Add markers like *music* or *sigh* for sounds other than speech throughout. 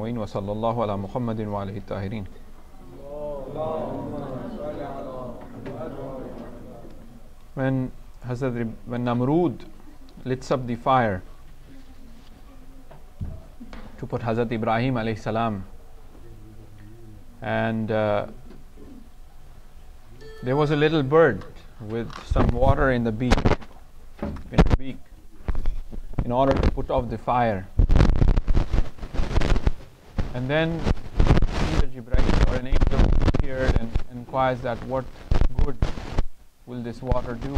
معين وصلى الله على محمد وعلى الطاهرين when Hazrat when Namrud lights up the fire to put Hazrat Ibrahim alayhi salam and uh, there was a little bird with some water in the beak in the beak in order to put off the fire and then either Jibreel or an angel appeared and inquires that what good will this water do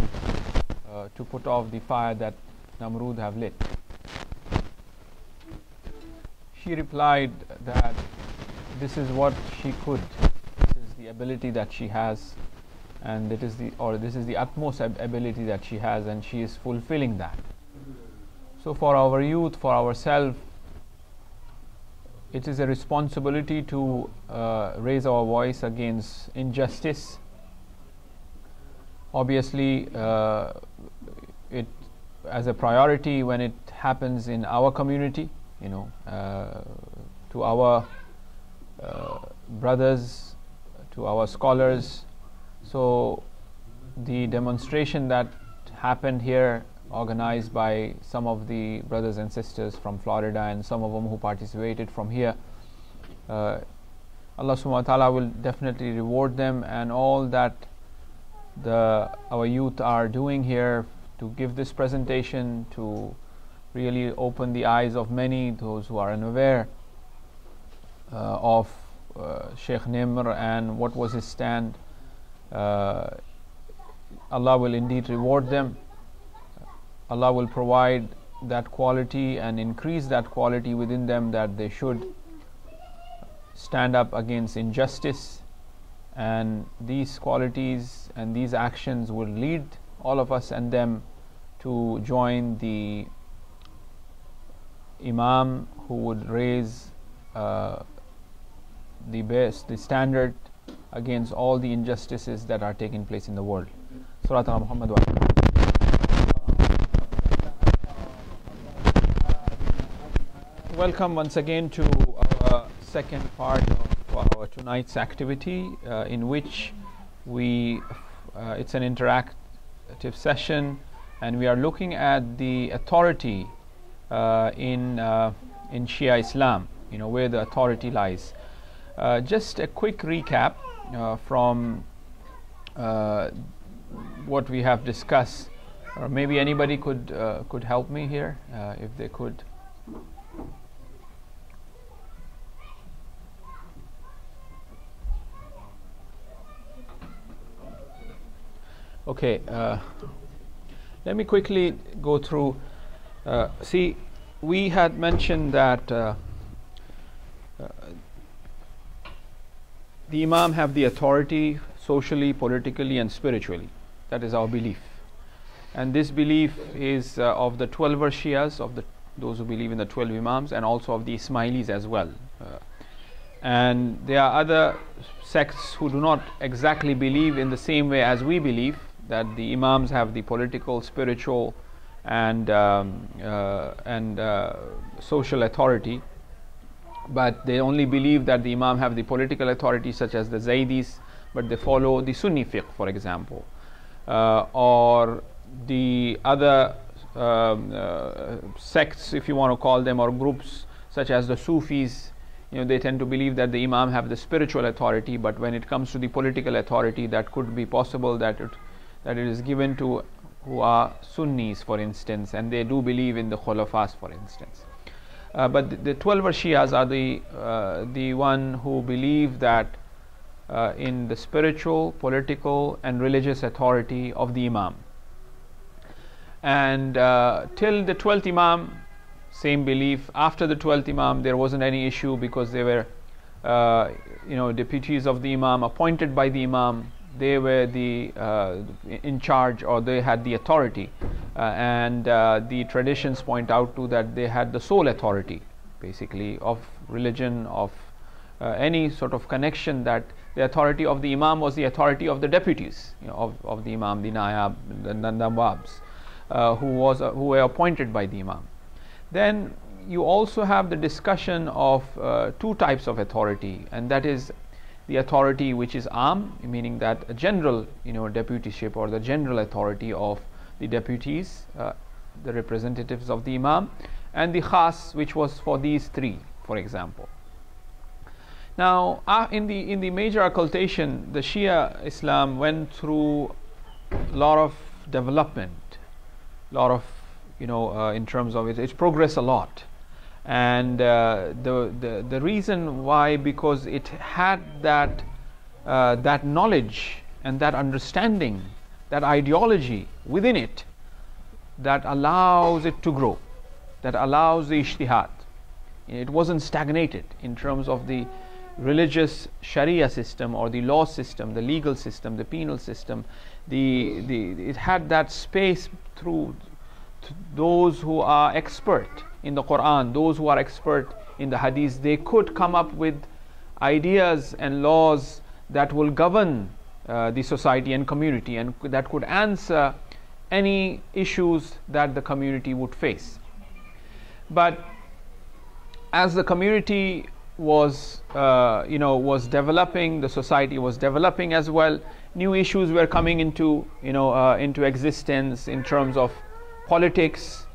uh, to put off the fire that Namrud have lit? She replied that this is what she could. This is the ability that she has and it is the or this is the utmost ab- ability that she has and she is fulfilling that. So for our youth for ourselves it is a responsibility to uh, raise our voice against injustice. Obviously uh, it as a priority when it happens in our community you know uh, to our uh, brothers to our scholars. So the demonstration that happened here organized by some of the brothers and sisters from Florida and some of them who participated from here. Uh, Allah subhanahu wa ta'ala will definitely reward them and all that the our youth are doing here to give this presentation to really open the eyes of many those who are unaware uh, of uh, Sheikh Nimr and what was his stand. Uh, Allah will indeed reward them Allah will provide that quality and increase that quality within them that they should stand up against injustice. And these qualities and these actions will lead all of us and them to join the imam who would raise uh, the best the standard against all the injustices that are taking place in the world. Surat al-Muhammad Welcome once again to our second part of our tonight's activity uh, in which we uh, it's an interactive session and we are looking at the authority uh, in uh, in Shia Islam you know where the authority lies. Uh, just a quick recap uh, from what we have discussed or maybe anybody could could help me here if they could okay uh, let me quickly go through uh, see we had mentioned that uh, uh, the imam have the authority socially politically and spiritually. That is our belief. And this belief is uh, of the 12 shias of the those who believe in the 12 imams and also of the ismailis as well uh, and there are other sects who do not exactly believe in the same way as we believe that the imams have the political spiritual and um, uh, and uh, social authority but they only believe that the imam have the political authority such as the zaydis but they follow the sunni fiqh for example. Uh, or the other um, uh, sects if you want to call them or groups such as the sufis you know they tend to believe that the imam have the spiritual authority but when it comes to the political authority that could be possible that it that it is given to who are sunnis for instance and they do believe in the khulafas for instance. Uh, but the, the 12 shias are the uh, the one who believe that uh, in the spiritual political and religious authority of the imam. And uh, till the 12th imam same belief. After the 12th imam there wasn't any issue because they were uh, you know deputies of the imam appointed by the imam they were the uh, in charge or they had the authority. Uh, and uh, the traditions point out to that they had the sole authority basically of religion of any sort of connection that the authority of the imam was the authority of the deputies you know, of, of the imam the naib the nawabs uh, who was uh, who were appointed by the imam. Then you also have the discussion of uh, two types of authority, and that is the authority which is am, meaning that a general, you know, deputyship or the general authority of the deputies, uh, the representatives of the imam, and the khas, which was for these three, for example. Now, uh, in the in the major occultation, the Shia Islam went through a lot of development, lot of you know, uh, in terms of it, it's progressed a lot. And uh, the, the the reason why because it had that uh, that knowledge and that understanding, that ideology within it, that allows it to grow, that allows the ijtihad. It wasn't stagnated in terms of the religious Sharia system or the law system, the legal system, the penal system. The, the, it had that space through those who are expert in the Quran, those who are expert in the Hadith. They could come up with ideas and laws that will govern uh, the society and community and that could answer any issues that the community would face. But as the community was uh, you know was developing the society was developing as well new issues were coming into you know uh, into existence in terms of politics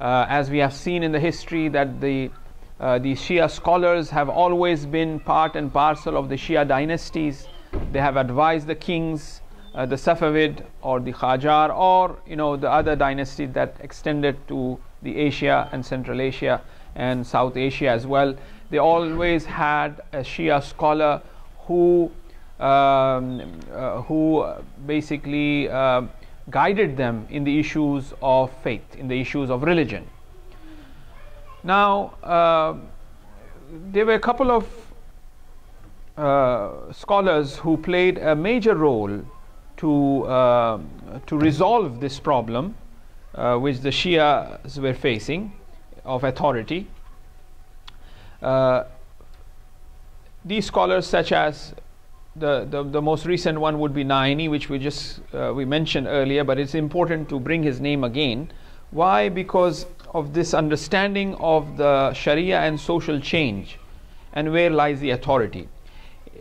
uh, as we have seen in the history that the uh, the Shia scholars have always been part and parcel of the Shia dynasties. They have advised the kings uh, the Safavid or the Qajar or you know the other dynasties that extended to the Asia and Central Asia and South Asia as well. They always had a Shia scholar who um, uh, who basically uh, guided them in the issues of faith, in the issues of religion. Now, uh, there were a couple of uh, scholars who played a major role to uh, to resolve this problem, uh, which the Shias were facing of authority. Uh, these scholars such as the, the, the, most recent one would be Naini, which we just uh, we mentioned earlier, but it's important to bring his name again. Why? Because of this understanding of the Sharia and social change, and where lies the authority.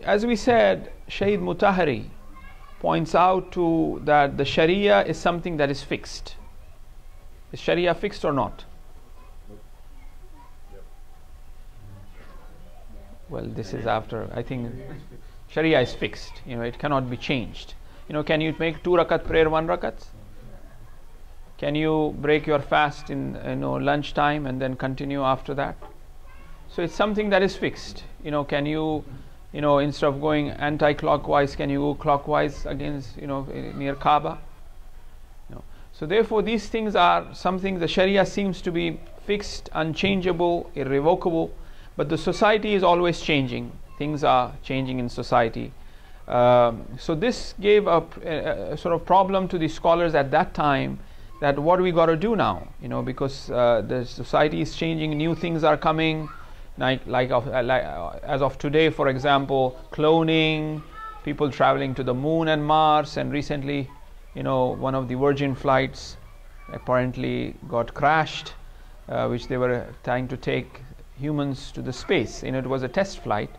As we said, Shaykh Mutahari points out to that the Sharia is something that is fixed. Is Sharia fixed or not? well this is after I think Sharia is fixed you know it cannot be changed. You know can you make two rakat prayer one rakat? Can you break your fast in you know lunchtime and then continue after that? So it's something that is fixed. You know can you you know instead of going anti-clockwise can you go clockwise against you know eh, near Kaaba? So therefore these things are something the Sharia seems to be fixed unchangeable irrevocable but the society is always changing, things are changing in society. Um, so this gave a, a, a, sort of problem to the scholars at that time that what we got to do now, you know, because uh, the society is changing, new things are coming, like, like, of, uh, like uh, as of today, for example, cloning, people traveling to the moon and Mars, and recently, you know, one of the Virgin flights apparently got crashed, uh, which they were trying to take humans to the space. You know, it was a test flight,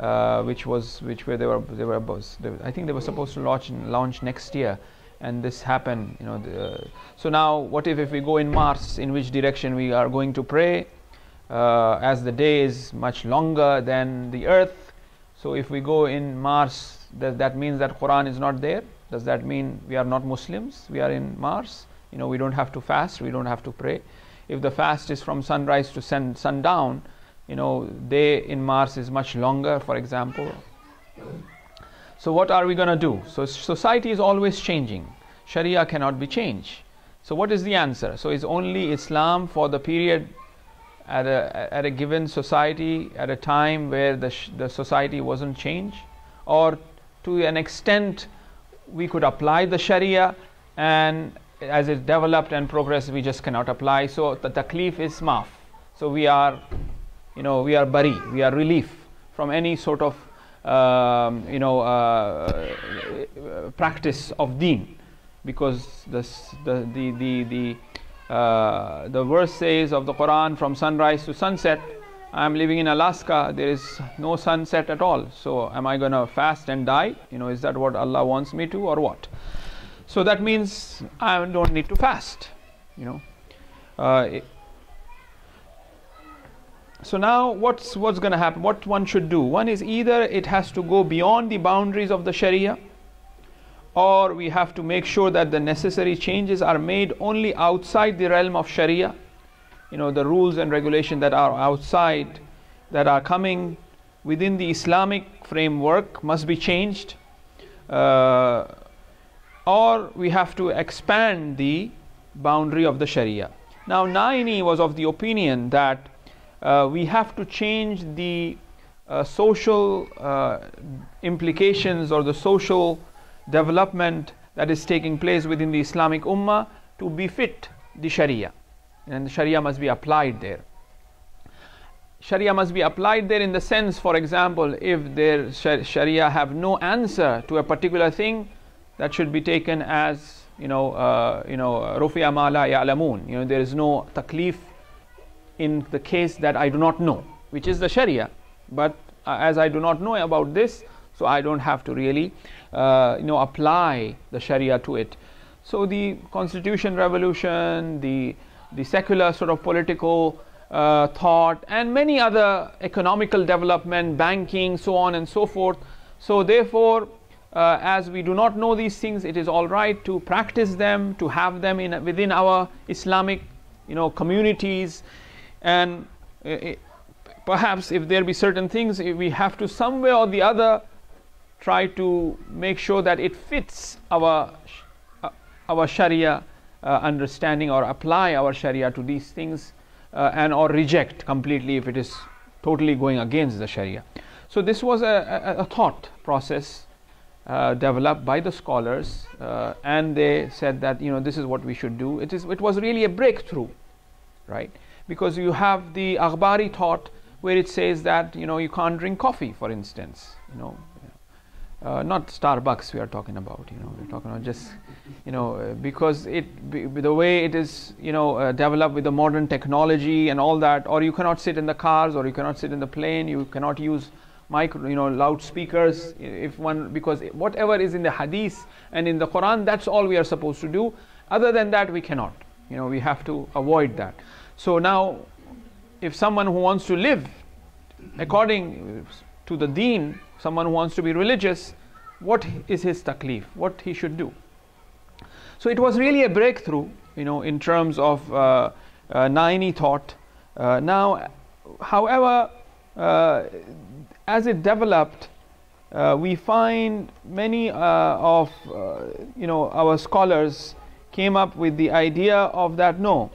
uh, which was which where they were they were, they I think they were supposed to launch launch next year, and this happened. You know, the, so now what if if we go in Mars? In which direction we are going to pray? Uh, as the day is much longer than the Earth, so if we go in Mars, does that means that Quran is not there? Does that mean we are not Muslims? We are in Mars. You know, we don't have to fast. We don't have to pray if the fast is from sunrise to sun, sundown, you know, day in Mars is much longer, for example. So, what are we going to do? So, society is always changing. Sharia cannot be changed. So, what is the answer? So, is only Islam for the period at a, at a given society at a time where the, the society wasn't changed? Or to an extent, we could apply the Sharia and as it developed and progressed, we just cannot apply. So the taklif is maaf. So we are, you know, we are bari, we are relief from any sort of, um, you know, uh, practice of deen, because this, the the the the, uh, the verse says of the Quran from sunrise to sunset. I am living in Alaska, there is no sunset at all. So, am I going to fast and die? You know, is that what Allah wants me to, or what? So, that means I don't need to fast. You know. Uh, so now what's what's going to happen? What one should do? One is either it has to go beyond the boundaries of the sharia or we have to make sure that the necessary changes are made only outside the realm of sharia. You know the rules and regulation that are outside that are coming within the islamic framework must be changed. Uh, or we have to expand the boundary of the sharia. Now naini was of the opinion that we have to change the uh, social uh, implications or the social development that is taking place within the Islamic Ummah to befit the Sharia. And the Sharia must be applied there. Sharia must be applied there in the sense, for example, if their Sharia have no answer to a particular thing, that should be taken as you know, uh, you know, rufiya ma la ya'lamun. You know, there is no taklif in the case that I do not know, which is the Sharia. But uh, as I do not know about this, so I don't have to really, uh, you know, apply the Sharia to it. So the Constitution revolution, the the secular sort of political uh, thought, and many other economical development, banking, so on and so forth. So therefore, uh, as we do not know these things, it is all right to practice them, to have them in within our Islamic, you know, communities and uh, perhaps if there be certain things we have to some way or the other try to make sure that it fits our uh, our sharia uh, understanding or apply our sharia to these things and or reject completely if it is totally going against the sharia. So this was a, a, a thought process uh, developed by the scholars uh, and they said that you know this is what we should do. It is it was really a breakthrough right because you have the Akhbari thought where it says that you know you can't drink coffee for instance you know. Uh, not Starbucks we are talking about you know we're talking about just you know uh, because it the way it is you know uh, developed with the modern technology and all that or you cannot sit in the cars or you cannot sit in the plane you cannot use micro you know loudspeakers if one because whatever is in the hadith and in the quran that's all we are supposed to do. Other than that we cannot you know we have to avoid that so now, if someone who wants to live according to the deen, someone who wants to be religious, what is his taklif? What he should do? So it was really a breakthrough, you know, in terms of uh, uh, Naini thought. Uh, now, however, uh, as it developed, uh, we find many uh, of uh, you know our scholars came up with the idea of that no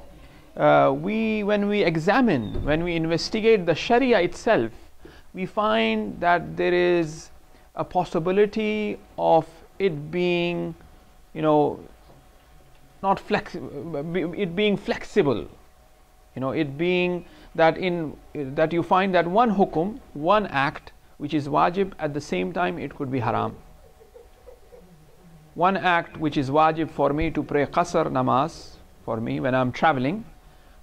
uh, we, when we examine, when we investigate the Sharia itself, we find that there is a possibility of it being, you know, not flex, it being flexible, you know, it being that in that you find that one hukum, one act, which is wajib, at the same time it could be haram. One act which is wajib for me to pray qasr namaz for me when I'm traveling,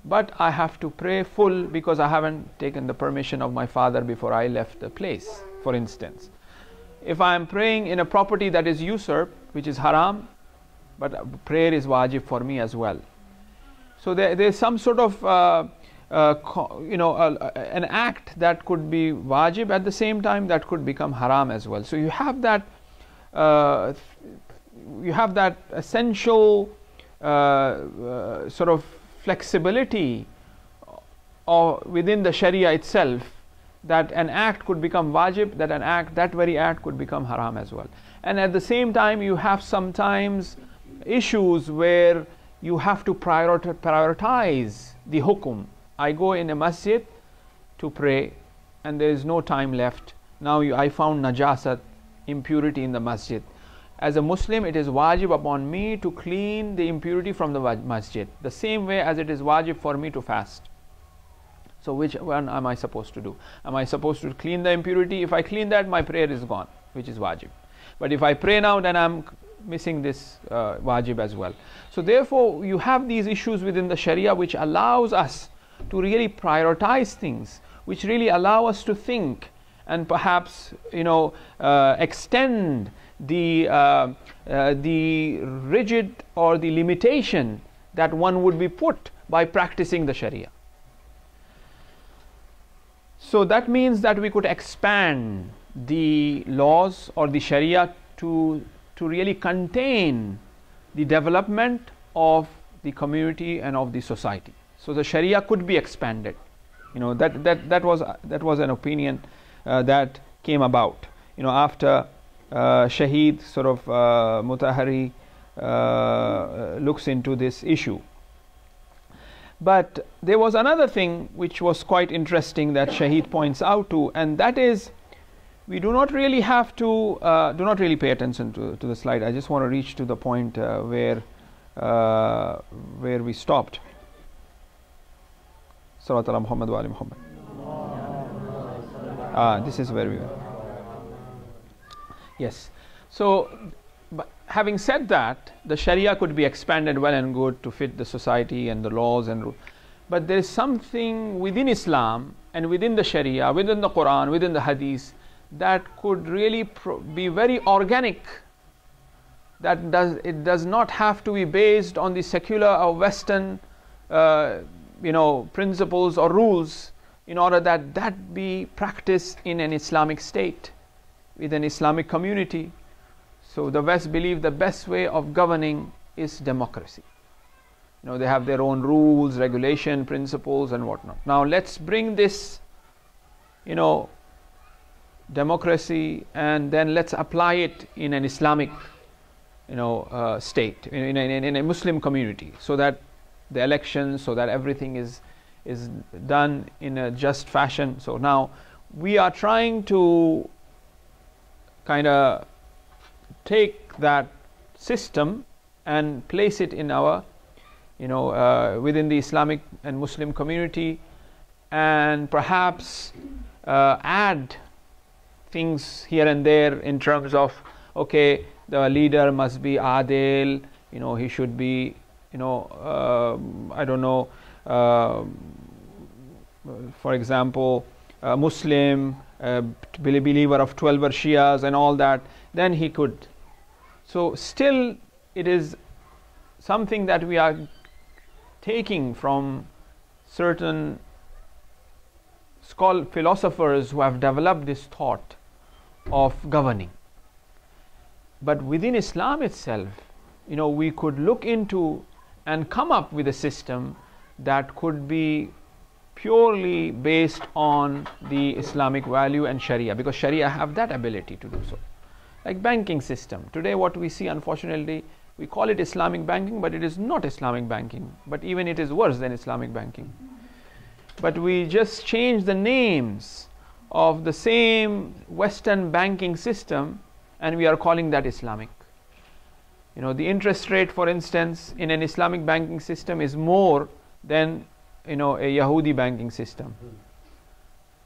but I have to pray full because I haven't taken the permission of my father before I left the place, for instance. If I am praying in a property that is usurped, which is haram, but prayer is wajib for me as well. So there, there is some sort of uh, uh, you know an act that could be wajib at the same time that could become haram as well. So you have that uh, you have that essential uh, uh, sort of flexibility or within the Sharia itself that an act could become wajib, that an act, that very act could become haram as well. And at the same time, you have sometimes issues where you have to prioritize the hukum. I go in a masjid to pray, and there is no time left. Now you, I found najasat, impurity in the masjid as a Muslim, it is wajib upon me to clean the impurity from the masjid, the same way as it is wajib for me to fast. So, which one am I supposed to do? Am I supposed to clean the impurity? If I clean that, my prayer is gone, which is wajib. But if I pray now, then I'm missing this uh, wajib as well. So therefore, you have these issues within the Sharia which allows us to really prioritize things, which really allow us to think and perhaps you know uh, extend the uh, uh, the rigid or the limitation that one would be put by practicing the Sharia. So that means that we could expand the laws or the Sharia to, to really contain the development of the community and of the society. So the Sharia could be expanded. You know that that that was that was an opinion uh, that came about. You know after uh, Shaheed sort of uh, Mutahari uh, looks into this issue. But there was another thing which was quite interesting that Shaheed points out to, and that is we do not really have to uh, do not really pay attention to, to the slide. I just want to reach to the point uh, where uh, where we stopped. Salat ala Muhammad wa ali Muhammad. Ah, this is where we were. Yes. So, having said that, the Sharia could be expanded well and good to fit the society and the laws and rules. but there is something within Islam and within the Sharia, within the Quran, within the Hadith that could really be very organic. That does it does not have to be based on the secular or Western, uh, you know, principles or rules, in order that that be practiced in an Islamic state, with an Islamic community. So the West believe the best way of governing is democracy. You know, they have their own rules, regulation, principles, and whatnot. Now let's bring this, you know, democracy and then let's apply it in an Islamic you know uh, state in, in, in, a Muslim community so that the elections so that everything is is done in a just fashion so now we are trying to kind of take that system and place it in our you know uh, within the Islamic and Muslim community and perhaps uh, add things here and there in terms of okay the leader must be adil you know he should be you know uh, i don't know uh, for example muslim Uh, a believer of 12 shias and all that then he could so still it is something that we are taking from certain scholar philosophers who have developed this thought of governing. But within Islam itself, you know, we could look into and come up with a system that could be purely based on the Islamic value and Sharia because Sharia have that ability to do so. Like banking system. Today what we see unfortunately we call it Islamic banking but it is not Islamic banking but even it is worse than Islamic banking. But we just change the names of the same Western banking system and we are calling that Islamic. You know, the interest rate, for instance, in an Islamic banking system is more than you know a Yahudi banking system.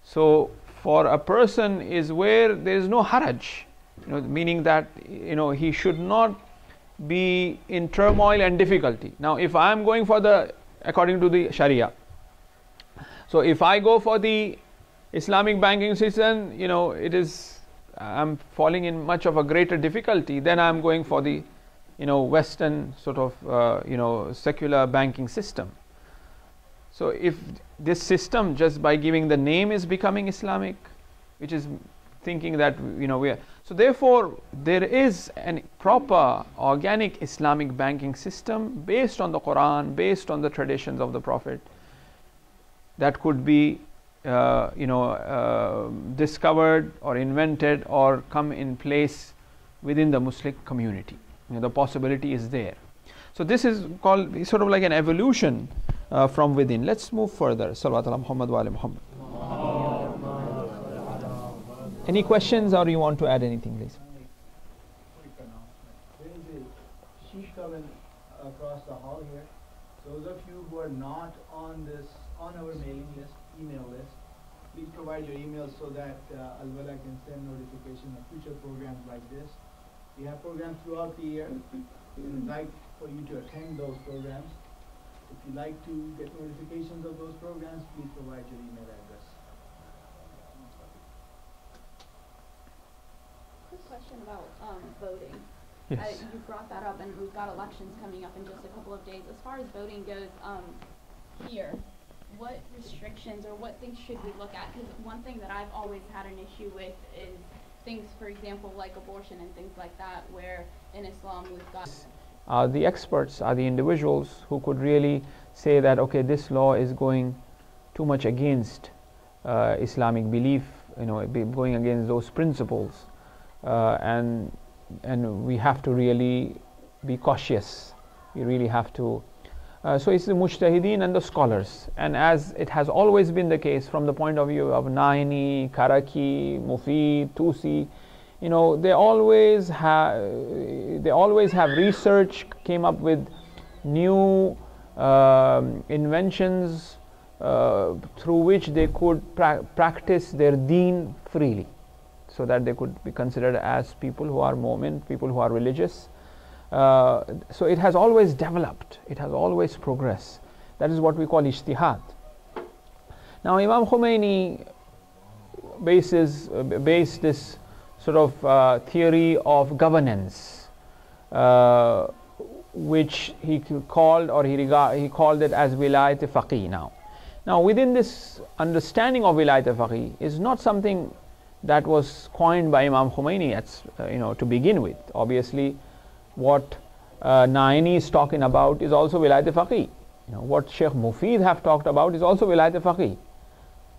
So for a person is where there is no haraj, you know, meaning that you know he should not be in turmoil and difficulty. Now, if I am going for the according to the Sharia, so if I go for the Islamic banking system, you know, it is, I'm falling in much of a greater difficulty, then I'm going for the, you know, Western sort of, uh, you know, secular banking system. So if this system, just by giving the name, is becoming Islamic, which is thinking that, you know, we are, so therefore, there is a proper organic Islamic banking system based on the Quran, based on the traditions of the Prophet, that could be uh, you know uh, discovered or invented or come in place within the Muslim community. You know, the possibility is there. So this is called sort of like an evolution uh, from within. Let's move further. Salawat Muhammad wa Muhammad. Any questions or you want to add anything, please? across the hall here. Those of you who are not on this on our mailing list, email list, please provide your email so that uh, Alwalaa can send notification of future programs like this. We have programs throughout the year. We would like for you to attend those programs. If you'd like to get notifications of those programs, please provide your email address. Quick question about um, voting. Yes. Uh, you brought that up, and we've got elections coming up in just a couple of days. As far as voting goes, um, here, what restrictions or what things should we look at? Because one thing that I've always had an issue with is things, for example, like abortion and things like that, where in Islam we've got. Are the experts, are the individuals who could really say that, okay, this law is going too much against uh, Islamic belief, you know, going against those principles, uh, and and we have to really be cautious. We really have to. Uh, so it's the mujtahideen and the scholars, and as it has always been the case from the point of view of Naini, Karaki, Mufid, Tusi, you know they always have they always have research came up with new um, inventions uh, through which they could pra- practice their deen freely so that they could be considered as people who are mu'min, people who are religious. Uh, so it has always developed, it has always progressed. That is what we call ijtihad. Now, Imam Khomeini bases, uh, based this sort of uh, theory of governance, uh, which he called or he, regard, he called it as wilayat faqih now. Now, within this understanding of wilayat faqih is not something that was coined by Imam Khomeini at, uh, you know, to begin with. Obviously, what uh, Naini is talking about is also wilayat faqih. You know, what Sheikh Mufid have talked about is also wilayat faqih.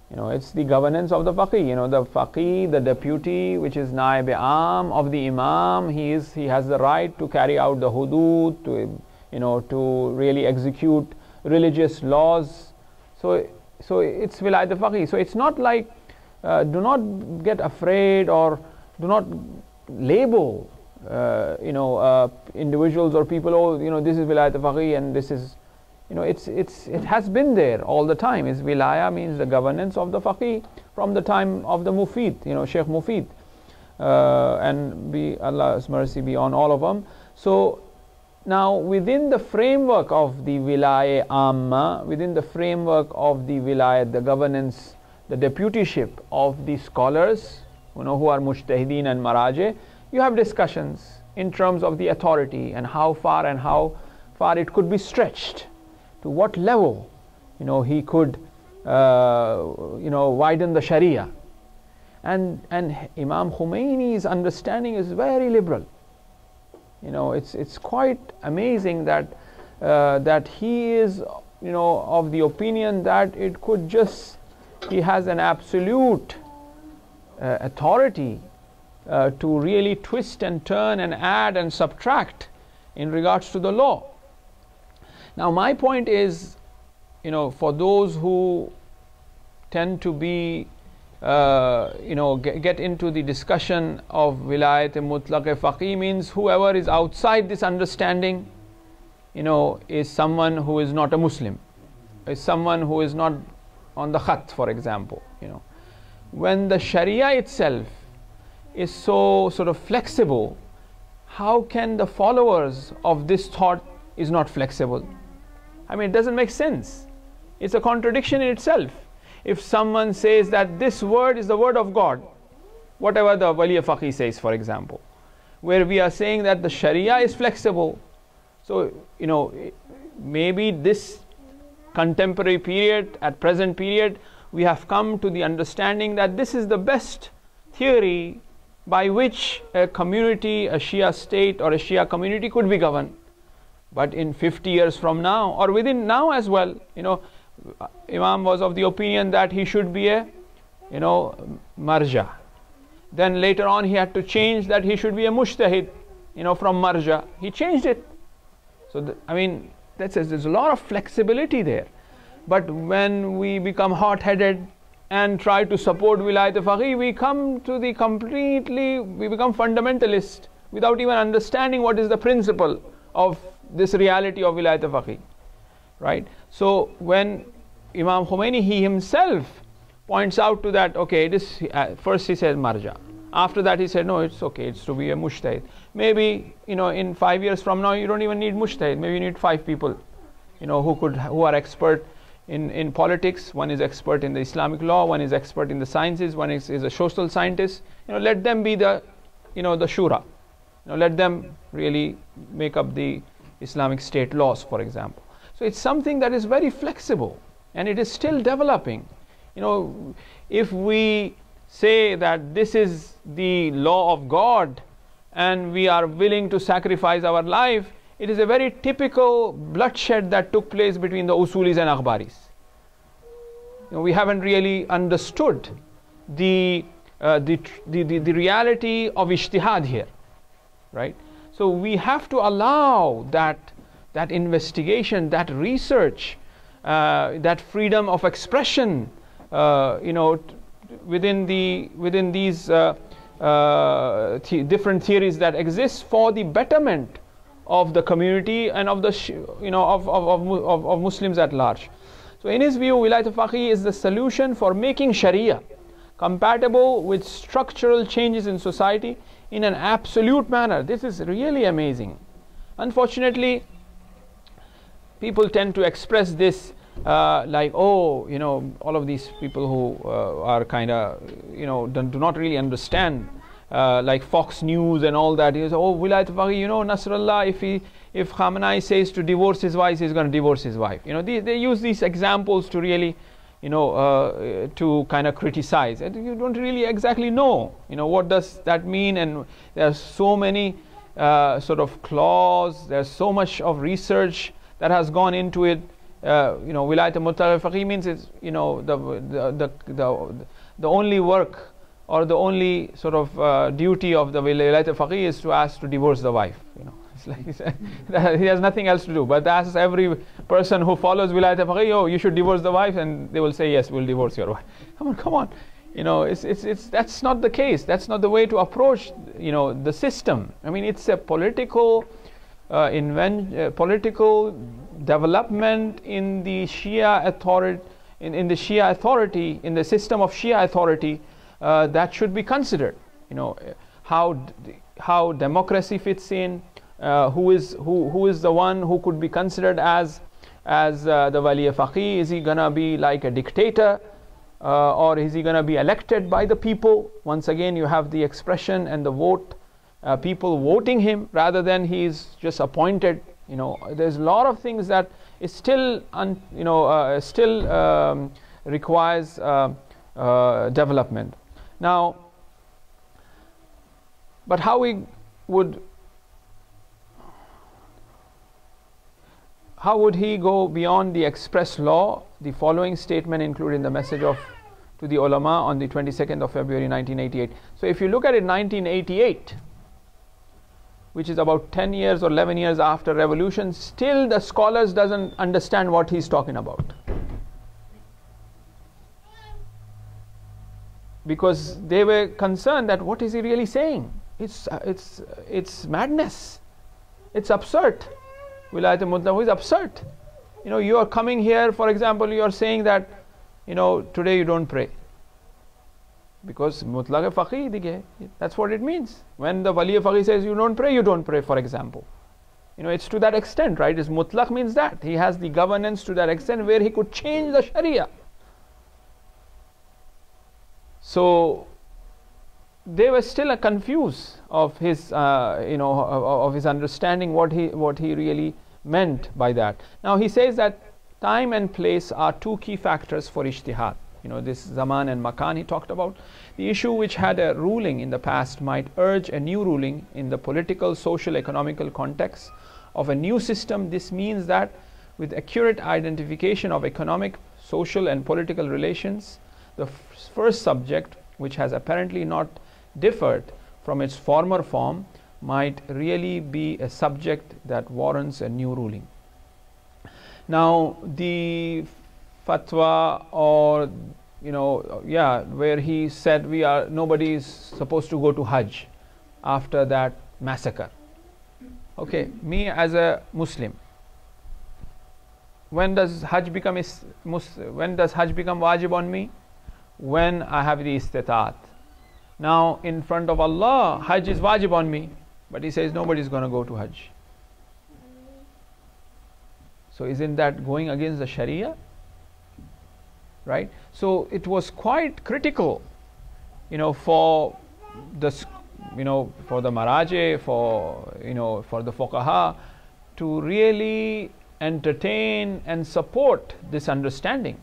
You know, it's the governance of the faqih. You know, the faqih, the deputy, which is naib am of the imam, he is he has the right to carry out the hudud, to you know, to really execute religious laws. So, so it's wilayat faqih. So it's not like uh, do not get afraid or do not label uh, you know uh, individuals or people oh you know this is wilayat faqih and this is you know it's it's it has been there all the time. Is wilaya means the governance of the faqih from the time of the mufid you know sheikh mufid. Uh, and be allah's mercy be on all of them so now within the framework of the wilaya amma within the framework of the wilayat the governance the deputyship of the scholars you know who are mujtahideen and maraje you have discussions in terms of the authority and how far and how far it could be stretched to what level you know he could uh, you know widen the sharia. And and imam khomeini's understanding is very liberal. You know it's it's quite amazing that uh, that he is you know of the opinion that it could just he has an absolute uh, authority uh, to really twist and turn and add and subtract in regards to the law now my point is you know for those who tend to be uh, you know get, get into the discussion of wilayat mutlaq faqih means whoever is outside this understanding you know is someone who is not a muslim is someone who is not on the khat for example you know. When the sharia itself is so sort of flexible how can the followers of this thought is not flexible i mean it doesn't make sense. It's a contradiction in itself. If someone says that this word is the word of god whatever the wali faqih says for example where we are saying that the sharia is flexible so you know maybe this contemporary period at present period we have come to the understanding that this is the best theory by which a community a shia state or a shia community could be governed but in 50 years from now or within now as well you know imam was of the opinion that he should be a you know marja. Then later on he had to change that he should be a mujtahid you know from marja. He changed it. So the, i mean that says there's a lot of flexibility there. But when we become hot headed and try to support wilayat faqih we come to the completely we become fundamentalist without even understanding what is the principle of this reality of wilayat faqih right so when imam khomeini he himself points out to that okay this uh, first he says marja After that, he said, no, it's okay, it's to be a mujtahid. Maybe, you know, in five years from now, you don't even need mujtahid. Maybe you need five people, you know, who could, who are expert in, in politics. One is expert in the Islamic law, one is expert in the sciences, one is, is a social scientist. You know, let them be the, you know, the shura. You know, let them really make up the Islamic state laws, for example. So it's something that is very flexible and it is still developing. You know, if we say that this is the law of God and we are willing to sacrifice our life, it is a very typical bloodshed that took place between the usulis and akhbaris. You know, we haven't really understood the, uh, the, the, the, the reality of ijtihad here, right? So we have to allow that, that investigation, that research, uh, that freedom of expression, uh, you know, within the within these uh, uh, th- different theories that exist for the betterment of the community and of the you know of of, of, of, of Muslims at large. So in his view, Wilayat Faqih is the solution for making Sharia compatible with structural changes in society in an absolute manner. This is really amazing. Unfortunately, people tend to express this uh, like, oh, you know, all of these people who uh, are kind of, you know, do, do, not really understand, uh, like Fox News and all that. Is oh, Wilayat Faqih, you know, Nasrallah, if he, if Khamenei says to divorce his wife, he's going to divorce his wife. You know, they, they use these examples to really, you know, uh, to kind of criticize. And you don't really exactly know, you know, what does that mean? And there are so many uh, sort of clause. There's so much of research that has gone into it uh, you know, wilayat mutlaq faqih means it's, you know, the, the, the, the, the only work or the only sort of uh, duty of the wilayat al faqih is to ask to divorce the wife, you know. Like *laughs* he has nothing else to do, but asks every person who follows wilayat faqih, oh, you should divorce the wife, and they will say, yes, we'll divorce your wife. *laughs* Come on, come on. You know, it's, it's, it's, that's not the case. That's not the way to approach, you know, the system. I mean, it's a political, uh, uh, political development in the Shia authority, in, in the Shia authority, in the system of Shia authority, uh, that should be considered. You know, how how democracy fits in, uh, who is who who is the one who could be considered as as uh, the wali faqih? Is he gonna be like a dictator, uh, or is he gonna be elected by the people? Once again, you have the expression and the vote, uh, people voting him rather than he is just appointed you know there's a lot of things that is still un, you know uh, still um, requires uh, development now but how we would how would he go beyond the express law? The following statement included in the message of to the ulama on the 22nd of February 1988 so if you look at it 1988 which is about 10 years or 11 years after revolution still the scholars doesn't understand what he's talking about. Because they were concerned that what is he really saying? It's uh, it's uh, it's madness. It's absurd wilayat mutlaq is absurd. You know you are coming here for example you are saying that you know today you don't pray. Because mutlaq faqih that's what it means. When the wali faqih says you don't pray you don't pray for example. You know it's to that extent right? Is mutlaq means that. He has the governance to that extent where he could change the sharia. So they were still confused of his uh, you know of, his understanding what he what he really meant by that. Now he says that time and place are two key factors for ijtihad you know this zaman and makan he talked about. The issue which had a ruling in the past might urge a new ruling in the political social economical context of a new system. This means that with accurate identification of economic social and political relations the first subject which has apparently not differed from its former form might really be a subject that warrants a new ruling. Now the fatwa or you know yeah where he said we are nobody is supposed to go to hajj after that massacre. Okay me as a muslim when does hajj become is, when does hajj become wajib on me? When i have the istitat Now, in front of Allah, Hajj is wajib on me, but he says nobody's going to go to Hajj. So, isn't that going against the Sharia? Right? So, it was quite critical, you know, for the, you know, for the Maraje, for, you know, for the Fuqaha to really entertain and support this understanding.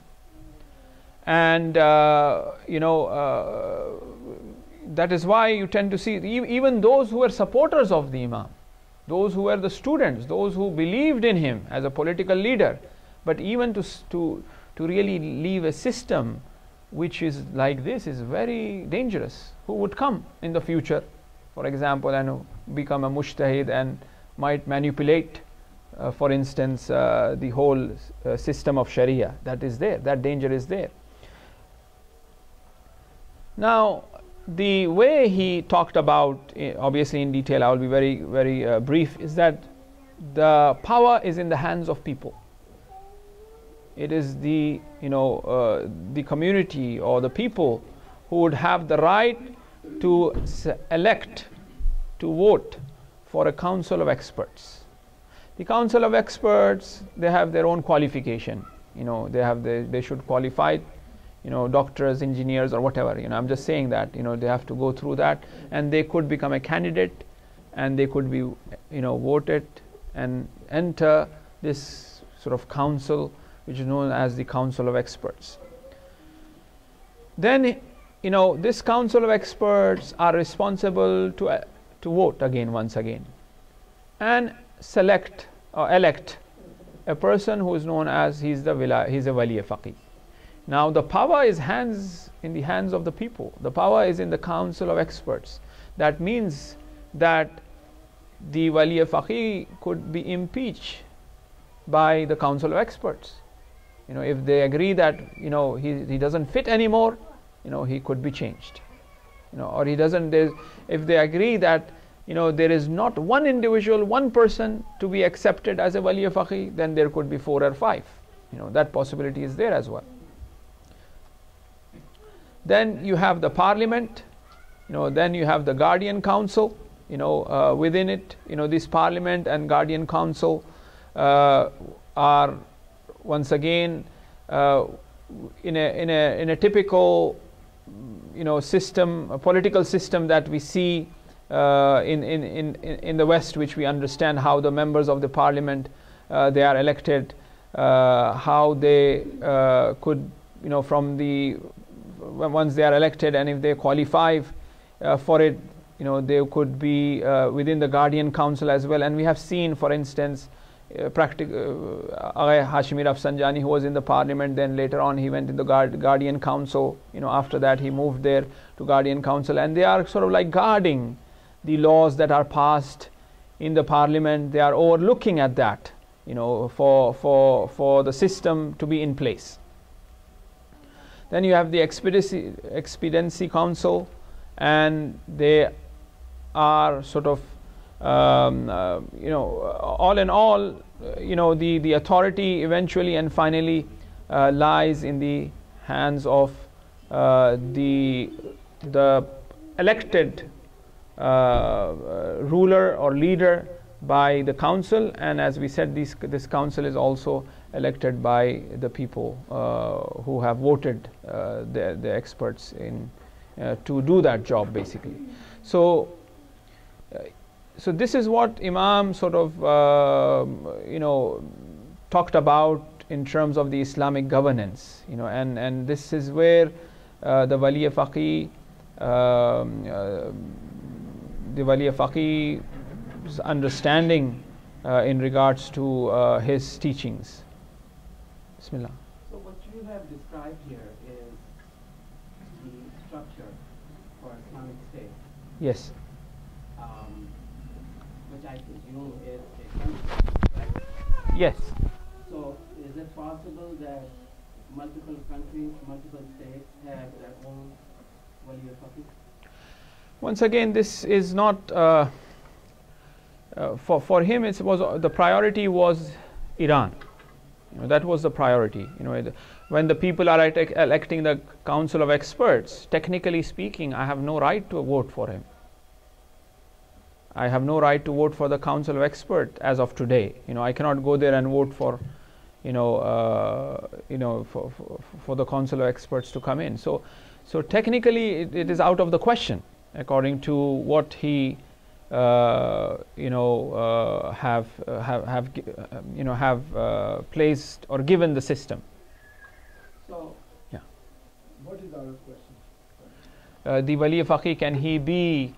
And, uh, you know, uh, that is why you tend to see even those who were supporters of the Imam, those who were the students, those who believed in him as a political leader, but even to, to, to really leave a system which is like this is very dangerous. Who would come in the future, for example, and become a mujtahid and might manipulate, uh, for instance, uh, the whole uh, system of Sharia? That is there, that danger is there. Now, the way he talked about, eh, obviously in detail, I will be very, very uh, brief, is that the power is in the hands of people. It is the, you know, uh, the community or the people who would have the right to elect, to vote for a council of experts. The council of experts, they have their own qualification. You know, they have the, they should qualify you know doctors engineers or whatever you know. I'm just saying that you know they have to go through that and they could become a candidate and they could be you know voted and enter this sort of council which is known as the council of experts. Then you know this council of experts are responsible to uh, to vote again once again and select or elect a person who is known as he's the villa he's a wali faqih now the power is hands in the hands of the people. The power is in the council of experts. That means that the wali faqih could be impeached by the council of experts. You know, if they agree that you know he, he doesn't fit anymore, you know he could be changed. You know, or he doesn't. If they agree that you know there is not one individual, one person to be accepted as a wali faqih, then there could be four or five. You know that possibility is there as well. Then you have the parliament, you know, then you have the guardian council, you know, uh, within it, you know, this parliament and guardian council uh, are once again uh, in a in a in a typical you know system, a political system that we see uh, in, in, in, in the West, which we understand how the members of the parliament uh, they are elected, uh, how they could you know from the once they are elected and if they qualify uh, for it you know they could be uh, within the guardian council as well. And we have seen for instance uh, practical uh, Rafsanjani who was in the parliament then later on he went in the guard, guardian council. You know after that he moved there to guardian council. And they are sort of like guarding the laws that are passed in the parliament. They are overlooking at that you know for for for the system to be in place then you have the expediency, expediency council, and they are sort of, um, uh, you know, all in all, uh, you know, the, the authority eventually and finally uh, lies in the hands of uh, the, the elected uh, ruler or leader by the council, and as we said, this, this council is also elected by the people uh, who have voted uh, the, the experts in uh, to do that job basically. So, so this is what Imam sort of um, you know talked about in terms of the Islamic governance, you know, and and this is where uh, the Wali Faqih, um, uh, the Wali Faqih's understanding uh, in regards to his teachings. Bismillah. So what you have described here is the structure for Islamic State. Yes. Um, which I presume is a country, right? Yes. So is it possible that multiple countries, multiple states have their own wali? Once again, this is not uh, uh, for for him. It was uh, the priority was Iran. You know, that was the priority. You know, when the people are elect- electing the council of experts, technically speaking, I have no right to vote for him. I have no right to vote for the council of experts as of today. You know, I cannot go there and vote for, you know, uh, you know, for, for, for the council of experts to come in. So, so technically, it, it is out of the question, according to what he, you know, uh, have uh, have have uh, you know have uh, placed or given the system. So, yeah. What is our question? Uh, the wali faqih can he be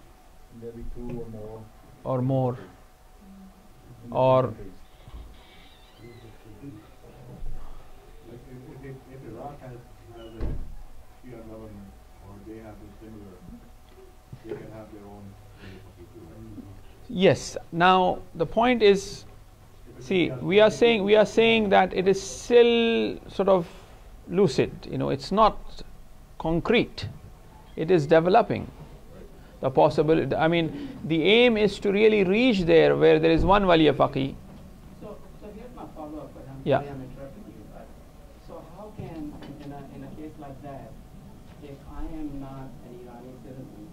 There be two or more. or more? in the Or- countries. Like if, if, if Iraq has, has a Shia government, or they have a similar, they can have their own Khalifa too, right? Yes. Now the point is, see, we are saying we are saying that it is still sort of lucid. You know, it's not concrete. It is developing. The possibility. I mean, the aim is to really reach there where there is one wali faqih. so, so here's my follow-up, Yeah. sorry I'm interrupting you, but, so how can, in a, in a case like that, if I am not an Irani citizen,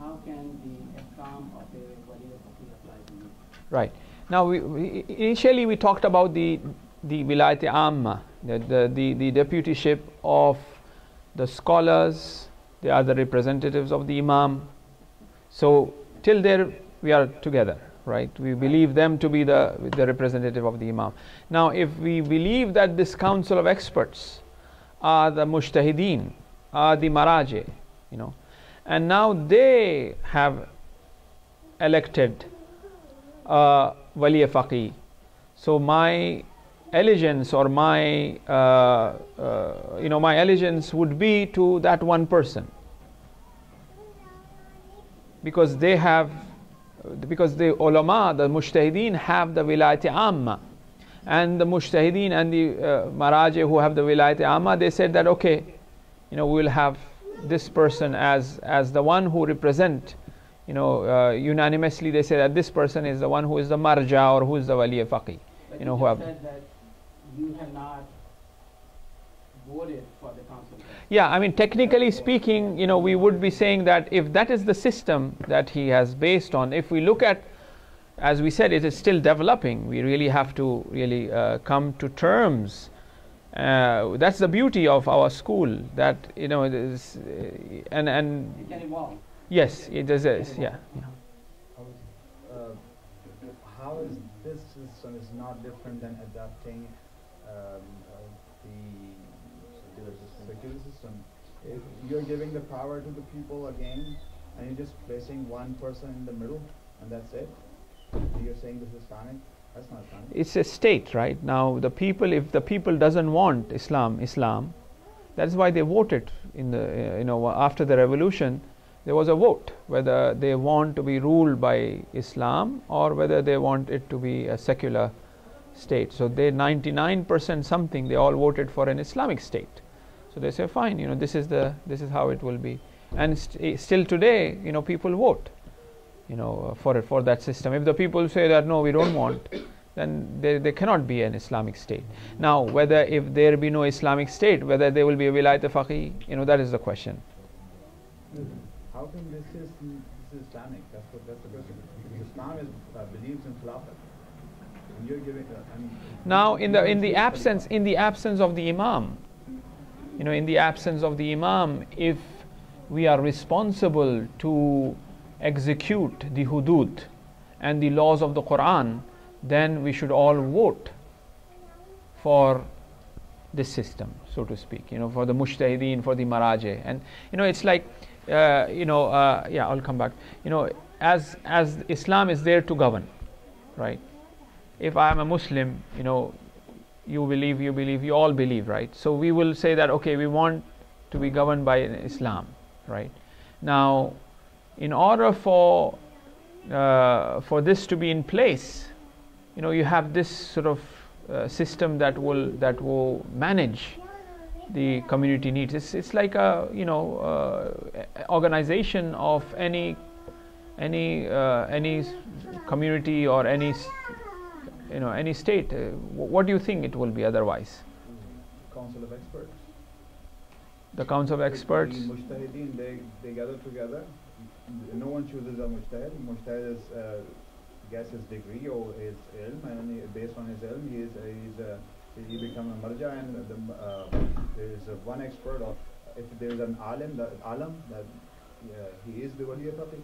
how can the Islam of a Wali Faqih apply to me? Right. Now, we, we, initially we talked about the the wilayat amma, the, the, the, the deputyship of the scholars. They are the representatives of the imam. So till there we are together, right? We believe them to be the the representative of the imam. Now, if we believe that this council of experts are the mujtahideen, are the maraje, you know, and now they have elected wali faqih. So my allegiance or my uh, uh, you know my allegiance would be to that one person because they have because the ulama the mujtahideen have the wilayat amma and the mujtahideen and the uh, maraje who have the wilayat amma they said that okay you know we will have this person as as the one who represent you know uh, unanimously they say that this person is the one who is the marja or who is the wali faqih You know, you who have- said that you have not voted for the council. Yeah, I mean, technically speaking, you know, we would be saying that if that is the system that he has based on, if we look at, as we said, it is still developing. We really have to really uh, come to terms. Uh, that's the beauty of our school. That you know, it is, uh, and and It can evolve. Yes, it is. is yeah, yeah. Uh, how is this system is not different than adapting um, uh, the secular system? If you're giving the power to the people again, and you're just placing one person in the middle, and that's it. You're saying this is Islamic? That's not Islamic. it's a state right now the people if the people doesn't want islam islam that's why they voted in the uh, you know after the revolution there was a vote whether they want to be ruled by islam or whether they want it to be a secular state so they 99% something they all voted for an islamic state so they say fine you know this is the this is how it will be and st- eh, still today you know people vote you know for it for that system if the people say that no we don't want then there, there cannot be an Islamic state. Now, whether if there be no Islamic state, whether there will be a wilayat faqih, you know, that is the question. How come this is this is Islamic? That's what that's the question. Islam is uh, believes in Khilafat. Uh, Now, in the in the absence in the absence of the imam, you know, in the absence of the imam, if we are responsible to execute the hudud and the laws of the Quran, then we should all vote for this system, so to speak. You know, for the mujtahideen, for the maraje, and you know, it's like, uh, you know, uh, yeah, I'll come back. You know, as as Islam is there to govern, right? If I am a Muslim, you know, you believe, you believe, you all believe, right? So we will say that okay, we want to be governed by Islam, right? Now, in order for uh, for this to be in place, you know, you have this sort of uh, system that will that will manage the community needs. It's it's like a you know uh, organization of any any uh, any community or any you know any state. Uh, what do you think it will be otherwise? council of experts. The council of experts. The mujtahideen, they, they gather together. No one chooses a mujtahid. Mujtahid is, uh, gets his degree or his ilm, and based on his ilm, he is, uh, he's, uh, he become a marja, and the, uh, there is uh, one expert of, if there is an alim, that alam, that yeah, he is the wali faqih.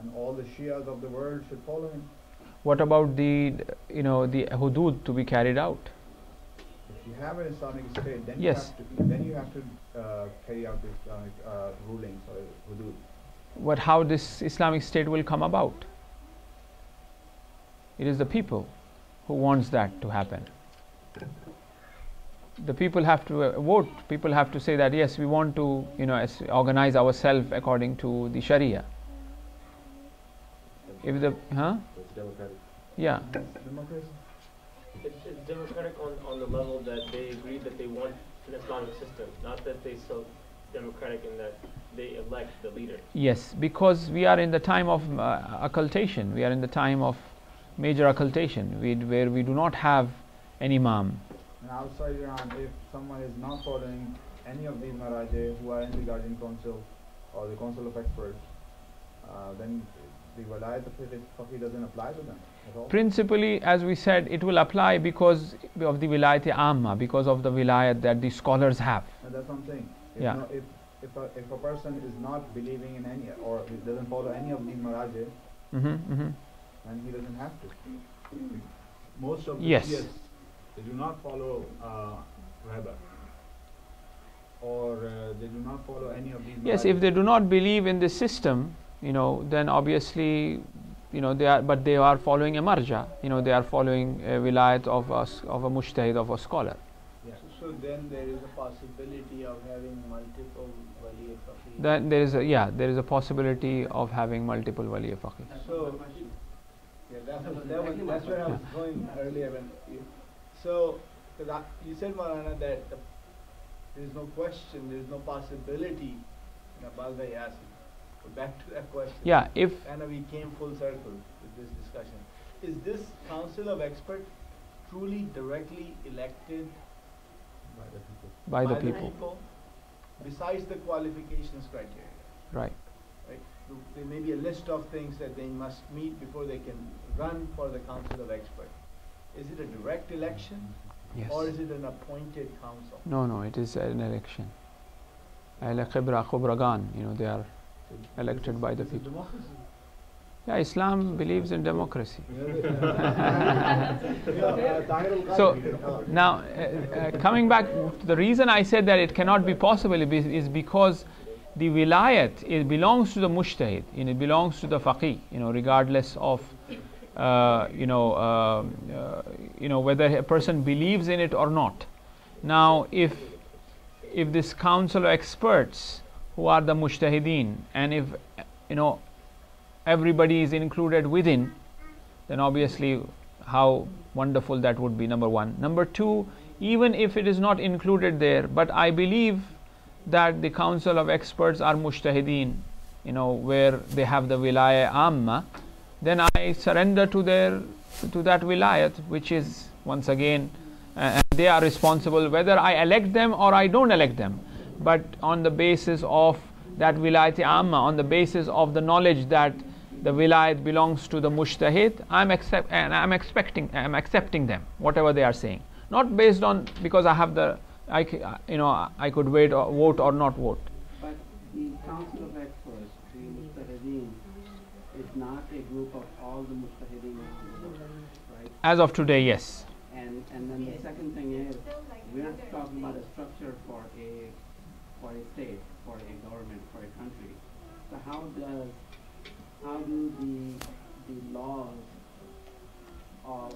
And all the Shias of the world should follow him. What about the you know the hudud to be carried out? If you have an Islamic state, then Yes. you have to, then you have to uh, carry out the Islamic uh, rulings or hudud. What how this Islamic state will come about? It is the people who wants that to happen. The people have to uh, vote. People have to say that yes, we want to you know organize ourselves according to the Sharia. If the huh It's democratic. yeah Democracy. It's, it's democratic on, on the level that they agree that they want an Islamic system, not that they so democratic in that they elect the leader. Yes, because we are in the time of uh, occultation. We are in the time of major occultation, we, where we do not have an imam. And outside Iran, if someone is not following any of these maraji who are in the Guardian Council or the Council of Experts, uh, then the Walayat of Faqih doesn't apply to them at all. Principally, as we said, it will apply because of the wilayat amma, because of the wilayat that the scholars have. And that's what I'm saying. If, Yeah. no, if, if, a, if a person is not believing in any or doesn't follow any of these maraji, hmm hmm then he doesn't have to. Most of the Yes. They do not follow uh, Rahbar. Or uh, they do not follow any of these Yes, if they do not believe in the system, you know, then obviously, you know, they are, but they are following a marja. You know, they are following a wilayat of a, of a mujtahid, of a scholar. Yeah. So then there is a possibility of having multiple wali faqih. Then there is a yeah, there is a possibility of having multiple wali faqih. So, yeah, that was, that was, that's where I was going earlier when you, so, cause you said Marana that the, there is no question, there is no possibility in a Balga Yasin. But back to that question. Yeah, if And we came full circle with this discussion. Is this council of experts truly directly elected By the people. by the people, Besides the qualifications criteria, right? right? Th- There may be a list of things that they must meet before they can run for the council of experts. Is it a direct election Yes. or is it an appointed council? No, no, it is an election. Khubragan, you know, they are elected by the people. democracy. Yeah, Islam believes in democracy. *laughs* So now, uh, uh, coming back, the reason I said that it cannot be possible is because the wilayat it belongs to the you know, it belongs to the faqih, you know, regardless of, uh, you know, um, uh, you know whether a person believes in it or not. Now, if if this council of experts who are the mujtahideen, and if you know everybody is included within, then obviously how wonderful that would be number one number two even if it is not included there but i believe that the council of experts are mujtahideen you know where they have the wilaya amma then i surrender to their to that wilayat which is once again uh, and they are responsible whether i elect them or i don't elect them. But on the basis of that wilayat amma on the basis of the knowledge that the wilayat belongs to the mujtahid i'm accept and i'm expecting i'm accepting them whatever they are saying. Not based on because i have the i you know i could wait or vote or not vote. But the council of experts, the mujtahideen, is not a group of all the mujtahideen, right? as of today yes And, and then the second thing is, we're talking about a structure for a, for a state, for a government, for a country. So how does, how do the, the laws of,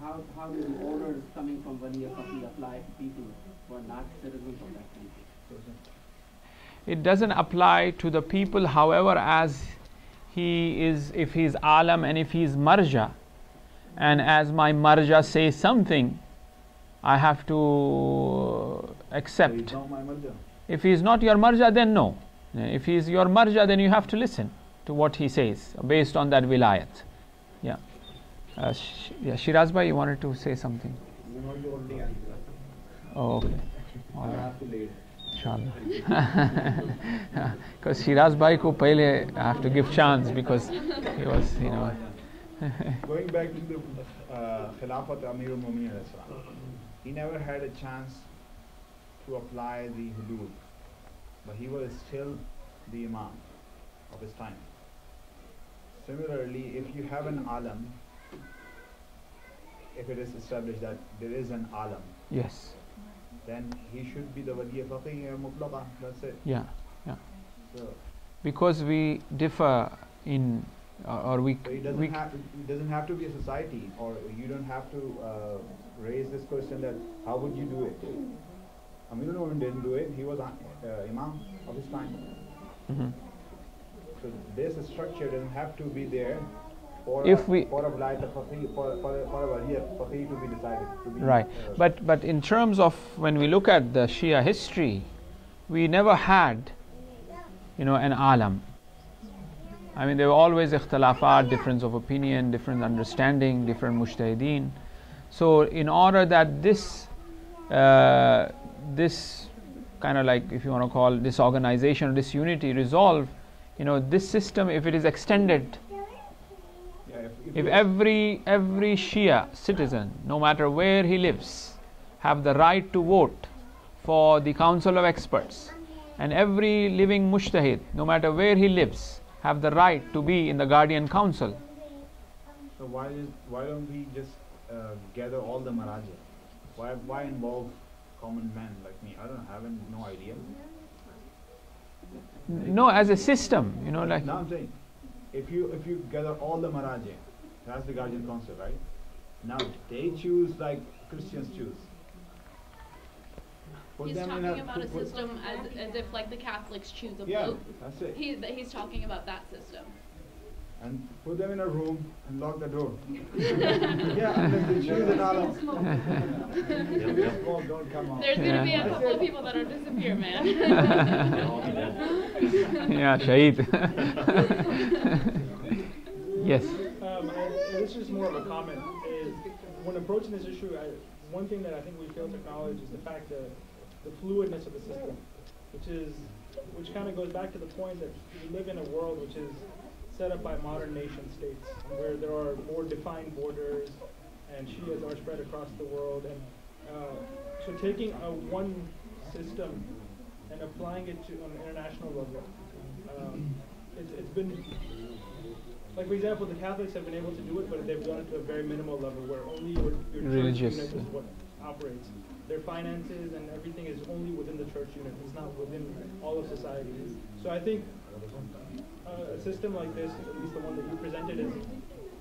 how, how do the orders coming from Wali Faqih apply to people who are not citizens of that country? it doesn't apply to the people however as he is if he is alam and if he is marja. And as my marja says something i have to accept. Not my marja. if he is not your marja then no. If he is your marja then you have to listen to what he says based on that wilayat yeah. Uh, Sh- yeah shiraz bhai you wanted to say something? Oh, okay. All right. Have to later. Inshallah. *laughs* Because Shiraz Bhai ko pehle I have to give chance because he was, you know. *laughs* Going back to the uh, Khilafat Amir salam, he never had a chance to apply the hudud, but he was still the imam of his time. Similarly, if you have an alam, if it is established that there is an alam, yes. Then he should be the wali faqih mutlaqa, that's it. Yeah. So, Because we differ in, or, or we, so it doesn't we have, it doesn't have to be a society, or you don't have to uh, raise this question that how would you do it? Amir al-Mu'minin didn't do it, he was uh, imam of his time. Mhm. So this structure doesn't have to be there for If a, we- for a al-faqih, for, for, for a wali faqih to be decided. To be, Right. uh, But but in terms of when we look at the Shia history, we never had, you know, an alam. I mean, there were always ikhtilafat, difference of opinion, different understanding, different mujtahideen. So, in order that this, uh, this kind of like, if you want to call disorganization or disunity resolve, you know, this system, if it is extended if, if if you- every every Shia citizen, no matter where he lives, have the right to vote for the council of experts, and every living mujtahid, no matter where he lives, have the right to be in the guardian council. So why is, why don't we just uh, gather all the maraji? Why why involve common men like me? I don't have no idea. No, as a system, you know, like now I'm saying, if you if you gather all the maraji, that's the guardian council, right? Now they choose like Christians choose. Put He's them in talking about a put- put- system as, as if like the Catholics choose a Yeah, pope. that's it. He, that he's talking about that system. And put them in a room and lock the door. *laughs* yeah, unless they *laughs* choose an alam. Oh, don't come out. There's gonna be a *laughs* couple of people that are disappear, man. yeah, Shaheed. yes. This is more of a comment. Is when approaching this issue, I, one thing that I think we fail to acknowledge is the fact that the fluidness of the system, which is, which kind of goes back to the point that we live in a world which is set up by modern nation states, where there are more defined borders, and Shias are spread across the world, and uh, so taking a one system and applying it to an international level, um, it's, it's been like for example, the Catholics have been able to do it, but they've done it to a very minimal level, where only your, your Religious, church unit is what operates. Their finances and everything is only within the church unit. It's not within all of society. So I think uh, a system like this, at least the one that you presented, is,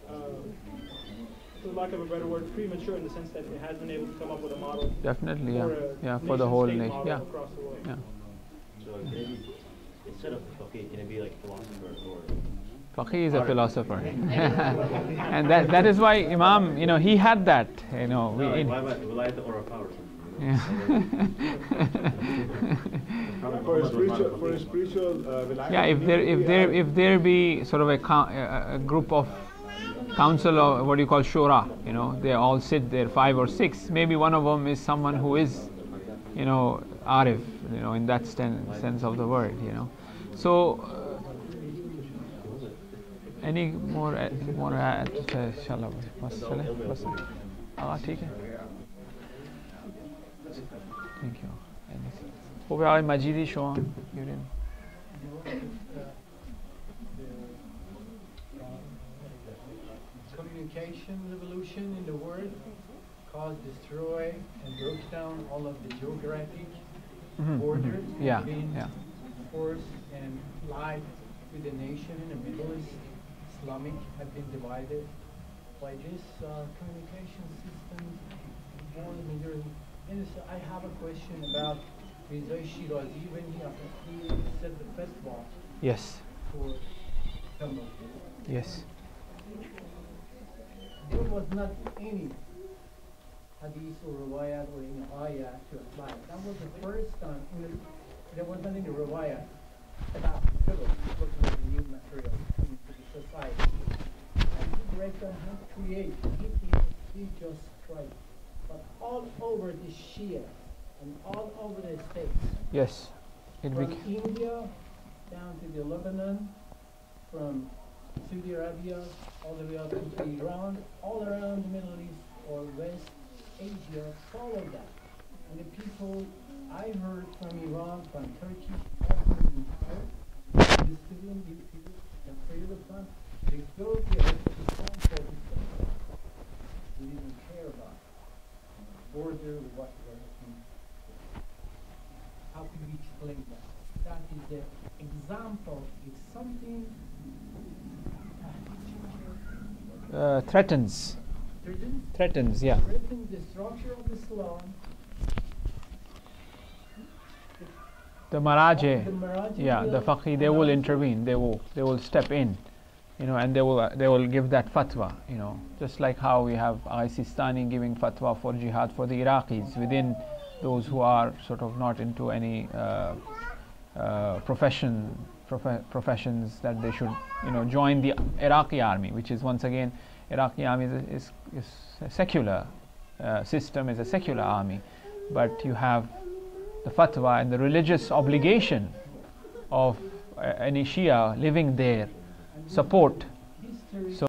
uh, for lack of a better word, premature in the sense that it has been able to come up with a model Definitely, yeah. for a Yeah, for the whole nation-state nation. model Yeah. across the world. Yeah. So can it be, instead of faqih, can it be like philosopher or? Faqih is a philosopher. *laughs* and that, that is why Imam, you know, he had that, you know. No, we, in- why about wilayat or power? *laughs* yeah. For a spiritual, for a spiritual uh, yeah, if there if be there if there be sort of a, a, a group of council or what do you call shura, you know, they all sit there, five or six. Maybe one of them is someone who is, you know, arif, you know, in that sten- sense of the word, you know. So, uh, any more uh, more add? इंशाल्लाह बस चले बस हाँ ठीक है Thank you. خوبه آقای مجیدی شما می‌بینید؟ communication revolution in the world caused, destroy, and broke down all of the geographic Mhm, borders mhm. Yeah, between yeah. force and life with the nation in the Middle East. Islamic have been divided by this uh, communication system. More And so I have a question about Mirza Shirazi when he, he set the festival Yes, for Tamil. yes. there was not any hadith or riwayat or any ayah to apply. That was the first time in the, there wasn't any riwayat about Philip the new material coming to the society. And he break down how to. He, just tried. But all over the Shia, and all over the states. Yes. It From India down to the Lebanon, from Saudi Arabia all the way up to Iran, all around the Middle East or West Asia follow that. And the people I heard from Iran, from Turkey, often the these people, the them, they go there for themselves. They didn't care about border, what, what, how could we explain that? That is the example, it's something uh, threatens. threatens, Threatens, yeah. threatens the structure of Islam. The The Maraji yeah, the Faqih, they will intervene. They will, they will step in, you know, and they will, uh, they will give that fatwa, you know, just like how we have Sistani giving fatwa for jihad for the Iraqis within those who are sort of not into any uh, uh, profession, profe- professions that they should, you know, join the Iraqi army, which is once again, Iraqi army is, a- is, is a secular uh, system, is a secular army, but you have the fatwa and the religious obligation of uh, any Shia living there support. So